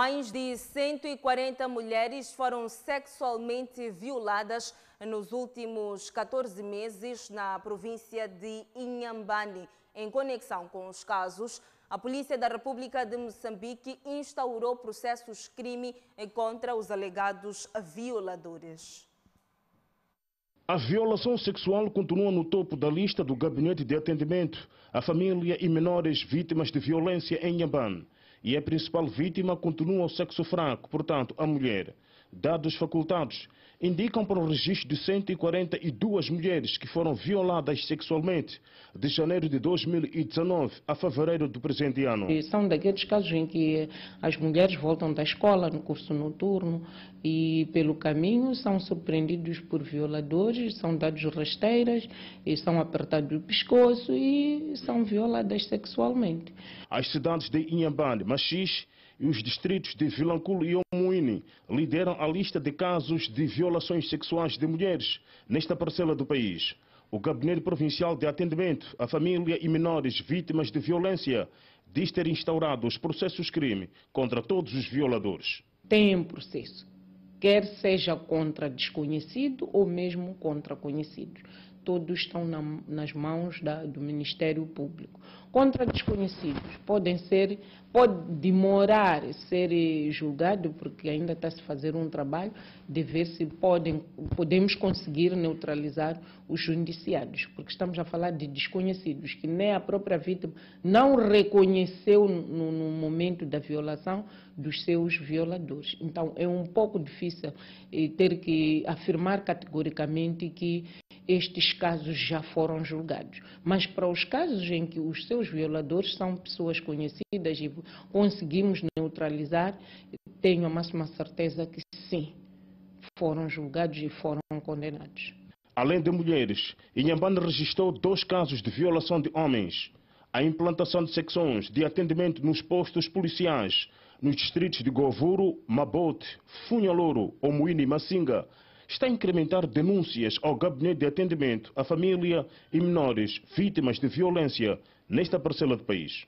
Mais de 140 mulheres foram sexualmente violadas nos últimos 14 meses na província de Inhambane. Em conexão com os casos, a Polícia da República de Moçambique instaurou processos crime contra os alegados violadores. A violação sexual continua no topo da lista do Gabinete de Atendimento à Família e Menores Vítimas de Violência em Inhambane e a principal vítima continua o sexo fraco, portanto, a mulher. Dados facultados indicam para o registro de 142 mulheres que foram violadas sexualmente de janeiro de 2019 a fevereiro do presente ano. E são daqueles casos em que as mulheres voltam da escola no curso noturno e pelo caminho são surpreendidos por violadores, são dados rasteiras e são apertados o pescoço e são violadas sexualmente. As cidades de Inhambane, Machis e os distritos de Vilanculo e Omuini lideram a lista de casos de violações sexuais de mulheres nesta parcela do país. O Gabinete Provincial de Atendimento à Família e Menores Vítimas de Violência diz ter instaurado os processos crime contra todos os violadores. Tem um processo, quer seja contra desconhecido ou mesmo contra conhecidos todos estão na, nas mãos da, do Ministério Público. Contra desconhecidos, podem ser, pode demorar ser julgado, porque ainda está se fazer um trabalho de ver se podem, podemos conseguir neutralizar os judiciários, porque estamos a falar de desconhecidos, que nem a própria vítima não reconheceu no, no momento da violação dos seus violadores. Então, é um pouco difícil eh, ter que afirmar categoricamente que estes casos já foram julgados. Mas para os casos em que os seus violadores são pessoas conhecidas e conseguimos neutralizar, tenho a máxima certeza que sim, foram julgados e foram condenados. Além de mulheres, Inhambane registrou dois casos de violação de homens. A implantação de secções de atendimento nos postos policiais nos distritos de Govuro, Mabote, Funhalouro, Omuíne e Massinga está a incrementar denúncias ao Gabinete de Atendimento à Família e Menores vítimas de violência nesta parcela do país.